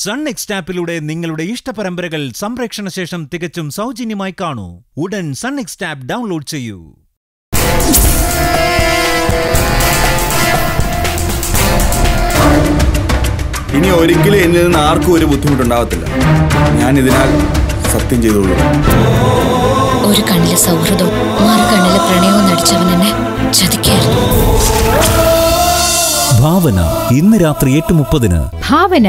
Sun next ആപ്പിലൂടെ നിങ്ങളുടെ ഇഷ്ടപരമ്പരകൾ സംപ്രേക്ഷണ ശേഷം തികച്ചും സൗജന്യമായി കാണൂ. ഉടൻ സൺ നെക്സ്റ്റ് ആപ്പ് ഡൗൺലോഡ് ചെയ്യൂ. ഇനി ഒരിക്കലും എന്നിൽ നിന്ന് ആർക്കും ഒരു ബുദ്ധിമുട്ടുണ്ടാവത്തില്ല. ഞാൻ ഇതിനാൽ സത്യം ചെയ്തോളൂ. ഒരു കണ്ണിലെ സൗഹൃദവും മറു കണ്ണിലെ പ്രണയവും നടിച്ചവൻ എന്നെ ചതിക്കായിരുന്നു. ഭാവന ഇന്ന് രാത്രി എട്ട് മുപ്പതിന്. ഭാവന.